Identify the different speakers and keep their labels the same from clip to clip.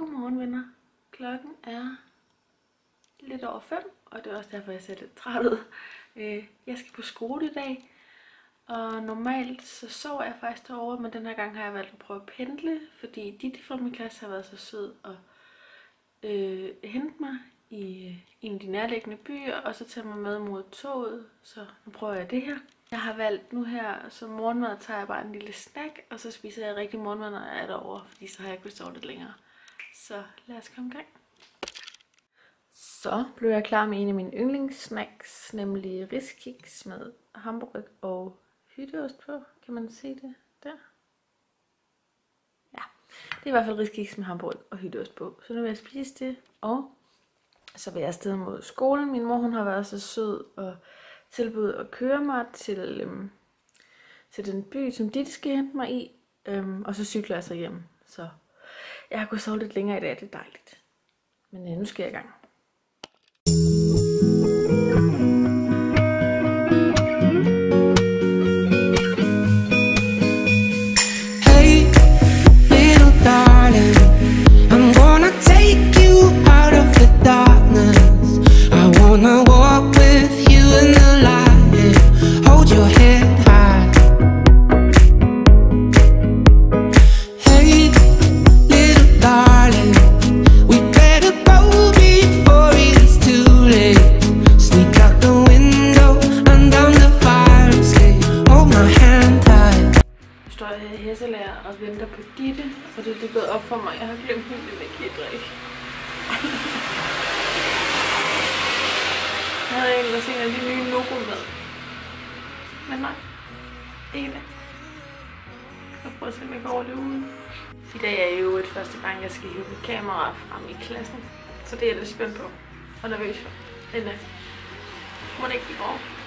Speaker 1: Godmorgen venner. Klokken er lidt over 5, og det er også derfor, jeg ser lidt træt ud. Øh, jeg skal på skole i dag, og normalt så sover jeg faktisk derovre, men den her gang har jeg valgt at prøve at pendle, fordi Ditte fra min klasse har været så sød og øh, hente mig i en af de nærliggende byer, og så tage mig med mod toget, så nu prøver jeg det her. Jeg har valgt nu her, som morgenmad tager jeg bare en lille snack, og så spiser jeg rigtig morgenmad, når jeg er derovre, fordi så har jeg ikke sovet lidt længere. Så lad os komme i gang. Så blev jeg klar med en af mine yndlingssnacks, nemlig riskiks med hamburg og hytteost på. Kan man se det der? Ja, det er i hvert fald riskiks med hamburg og hytteost på. Så nu vil jeg spise det, og så vil jeg afsted mod skolen. Min mor hun har været så sød og tilbudt at køre mig til, øhm, til den by, som de skal hente mig i. Øhm, og så cykler jeg så hjem. Så jeg har kunnet sove lidt længere i dag, det er dejligt. Men øh, nu skal jeg i gang. Ikke. Jeg havde egentlig set en af de nye Nogo med. Men nej, ikke det. Jeg prøver at se, om jeg kan det uden. I dag er jo et første gang, jeg skal hive mit kamera frem i klassen. Så det er jeg lidt spændt på og nervøs for. Men øh, må det ikke blive går.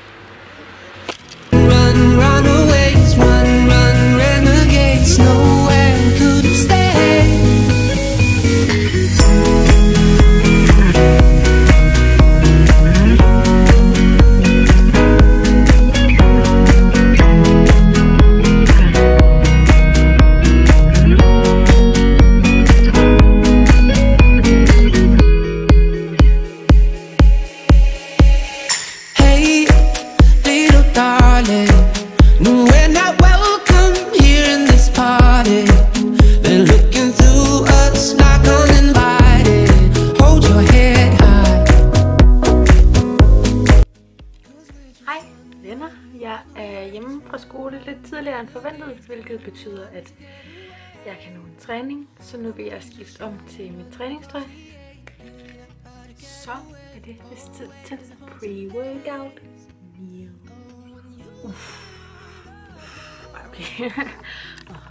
Speaker 1: End forventet, hvilket betyder, at jeg kan nå en træning, så nu vil jeg skifte om til mit træningstøj. Så er det vist tid til pre-workout meal. Uff. Okay.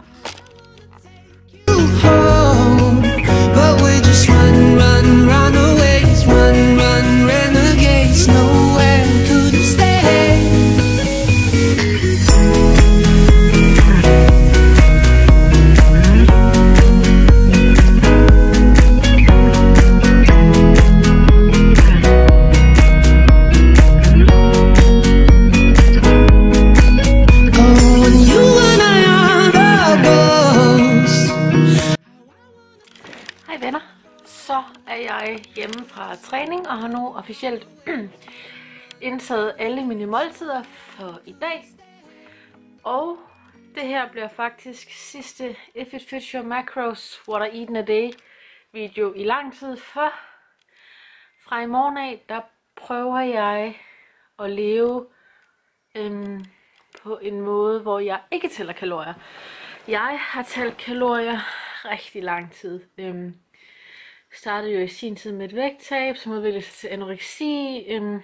Speaker 1: træning og har nu officielt indtaget alle mine måltider for i dag. Og det her bliver faktisk sidste If It Fits Your Macros What I Eat in a Day video i lang tid, for fra i morgen af, der prøver jeg at leve øhm, på en måde, hvor jeg ikke tæller kalorier. Jeg har talt kalorier rigtig lang tid. Øhm, startede jo i sin tid med et vægttab, som udviklede sig til anoreksi. Øhm,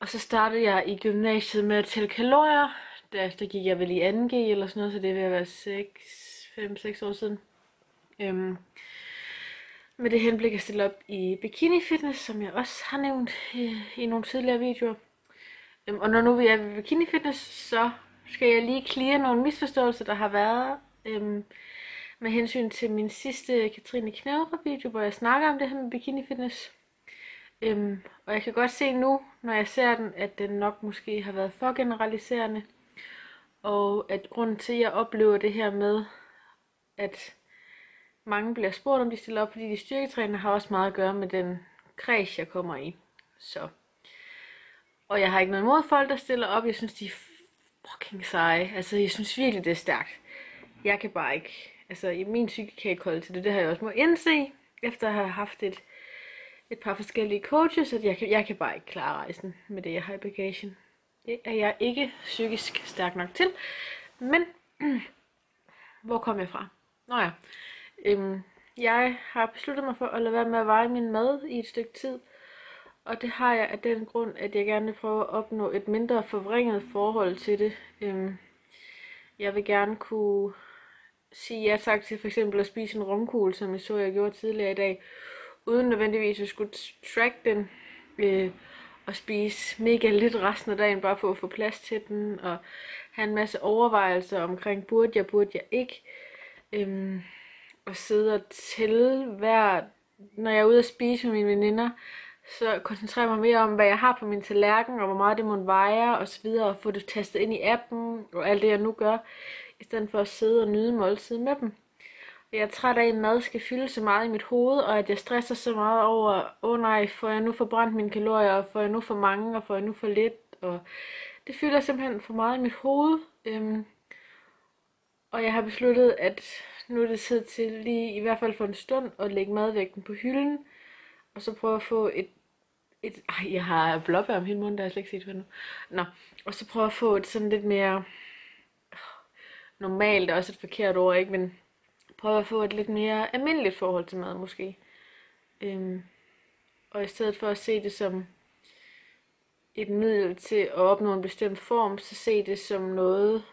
Speaker 1: og så startede jeg i gymnasiet med at tælle kalorier. Derefter gik jeg vel i 2G eller sådan noget, så det vil ved at være 6, 5-6 år siden. Øhm, med det henblik at stille op i bikini fitness, som jeg også har nævnt i, i nogle tidligere videoer. Øhm, og når nu vi er ved bikini fitness, så skal jeg lige clear nogle misforståelser, der har været øhm, med hensyn til min sidste Katrine Knævre video, hvor jeg snakker om det her med bikini fitness. Øhm, og jeg kan godt se nu, når jeg ser den, at den nok måske har været for generaliserende. Og at grunden til, at jeg oplever det her med, at mange bliver spurgt, om de stiller op, fordi de styrketræner har også meget at gøre med den kreds, jeg kommer i. Så. Og jeg har ikke noget imod folk, der stiller op. Jeg synes, de er fucking seje. Altså, jeg synes virkelig, det er stærkt. Jeg kan bare ikke. Altså, i min psyke kan jeg ikke holde til det. Det har jeg også må indse, efter at have haft et, et par forskellige coaches, at jeg kan, jeg kan bare ikke klare rejsen med det, jeg har i bagagen. Det er jeg ikke psykisk stærk nok til. Men, hvor kom jeg fra? Nå ja, øhm, jeg har besluttet mig for at lade være med at veje min mad i et stykke tid. Og det har jeg af den grund, at jeg gerne vil prøve at opnå et mindre forvrænget forhold til det. Øhm, jeg vil gerne kunne sige ja tak til for eksempel at spise en romkugle, som jeg så, jeg gjorde tidligere i dag, uden nødvendigvis at skulle track den, øh, og spise mega lidt resten af dagen, bare for at få plads til den, og have en masse overvejelser omkring, burde jeg, burde jeg ikke, øhm, og sidde og tælle hver, når jeg er ude at spise med mine veninder, så koncentrerer mig mere om, hvad jeg har på min tallerken, og hvor meget det må veje, og så videre, og få det tastet ind i appen, og alt det, jeg nu gør, i stedet for at sidde og nyde måltid med dem. Jeg er træt af, at mad skal fylde så meget i mit hoved, og at jeg stresser så meget over, åh oh nej, får jeg nu forbrændt mine kalorier, og får jeg nu for mange, og får jeg nu for lidt, og det fylder simpelthen for meget i mit hoved. Øhm, og jeg har besluttet, at nu er det tid til lige, i hvert fald for en stund, at lægge madvægten på hylden, og så prøve at få et et, ej, jeg har blåbær om hele munden, der har jeg slet ikke set for nu. Nå, og så prøve at få et sådan lidt mere normalt, er også et forkert ord, ikke? Men prøve at få et lidt mere almindeligt forhold til mad, måske. Øhm, og i stedet for at se det som et middel til at opnå en bestemt form, så se det som noget,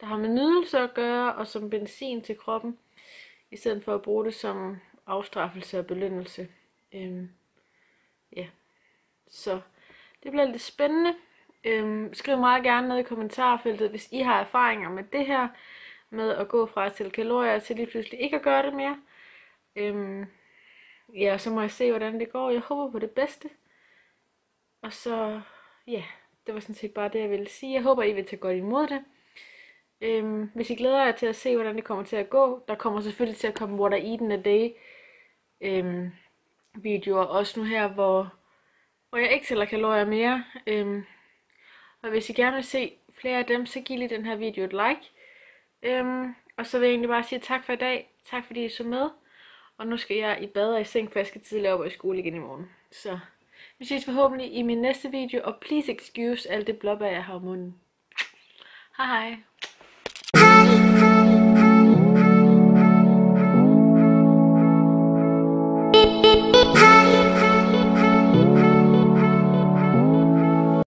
Speaker 1: der har med nydelse at gøre, og som benzin til kroppen, i stedet for at bruge det som afstraffelse og belønnelse. Øhm, ja, så det bliver lidt spændende. Øhm, skriv meget gerne ned i kommentarfeltet, hvis I har erfaringer med det her, med at gå fra at tælle kalorier til lige pludselig ikke at gøre det mere. Øhm, ja, så må jeg se, hvordan det går. Jeg håber på det bedste. Og så, ja, det var sådan set bare det, jeg ville sige. Jeg håber, I vil tage godt imod det. Øhm, hvis I glæder jer til at se, hvordan det kommer til at gå, der kommer selvfølgelig til at komme What I Eat in a Day øhm, videoer, også nu her, hvor, hvor jeg ikke tæller kalorier mere. Øhm, og hvis I gerne vil se flere af dem, så giv lige den her video et like. Øhm, og så vil jeg egentlig bare sige tak for i dag. Tak fordi I så med. Og nu skal jeg i bad og i seng, for jeg skal tidligere op i skole igen i morgen. Så vi ses forhåbentlig i min næste video, og please excuse alt det blåbær, jeg har i munden. Hej hej.